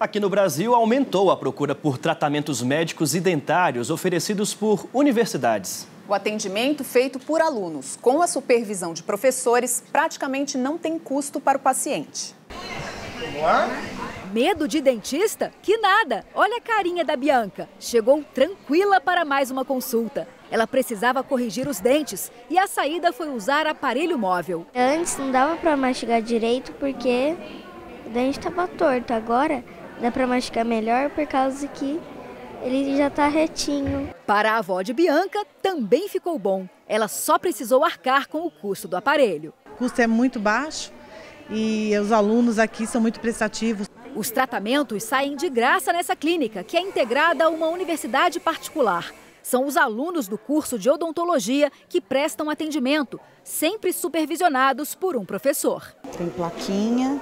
Aqui no Brasil, aumentou a procura por tratamentos médicos e dentários oferecidos por universidades. O atendimento feito por alunos, com a supervisão de professores, praticamente não tem custo para o paciente. Medo de dentista? Que nada! Olha a carinha da Bianca. Chegou tranquila para mais uma consulta. Ela precisava corrigir os dentes e a saída foi usar aparelho móvel. Antes não dava para mastigar direito porque o dente estava torto. Agora dá para mastigar melhor por causa que ele já está retinho. Para a avó de Bianca, também ficou bom. Ela só precisou arcar com o custo do aparelho. O custo é muito baixo e os alunos aqui são muito prestativos. Os tratamentos saem de graça nessa clínica, que é integrada a uma universidade particular. São os alunos do curso de odontologia que prestam atendimento, sempre supervisionados por um professor. Tem plaquinha,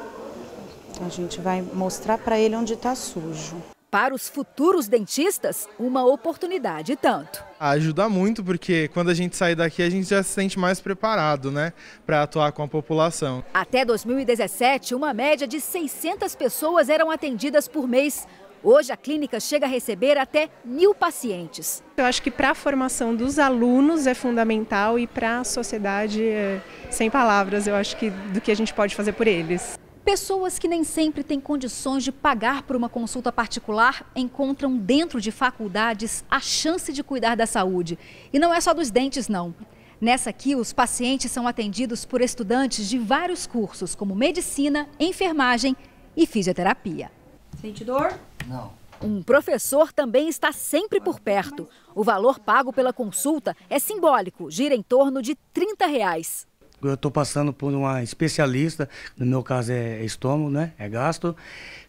a gente vai mostrar para ele onde está sujo. Para os futuros dentistas, uma oportunidade tanto. Ajuda muito porque quando a gente sair daqui a gente já se sente mais preparado, né, para atuar com a população. Até 2017, uma média de 600 pessoas eram atendidas por mês. Hoje a clínica chega a receber até mil pacientes. Eu acho que para a formação dos alunos é fundamental e para a sociedade, é, sem palavras, eu acho que do que a gente pode fazer por eles. Pessoas que nem sempre têm condições de pagar por uma consulta particular encontram dentro de faculdades a chance de cuidar da saúde. E não é só dos dentes, não. Nessa aqui, os pacientes são atendidos por estudantes de vários cursos, como medicina, enfermagem e fisioterapia. Sente dor? Não. Um professor também está sempre por perto. O valor pago pela consulta é simbólico, gira em torno de 30 reais. Eu estou passando por uma especialista, no meu caso é estômago, né? É gasto,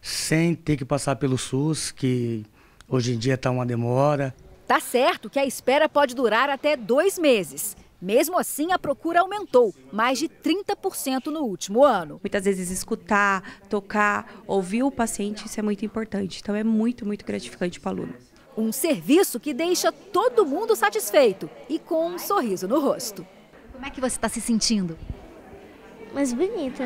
sem ter que passar pelo SUS, que hoje em dia está uma demora. Tá certo que a espera pode durar até dois meses. Mesmo assim, a procura aumentou, mais de 30% no último ano. Muitas vezes escutar, tocar, ouvir o paciente, isso é muito importante. Então é muito, muito gratificante para o aluno. Um serviço que deixa todo mundo satisfeito e com um sorriso no rosto. Como é que você está se sentindo? Mais bonita.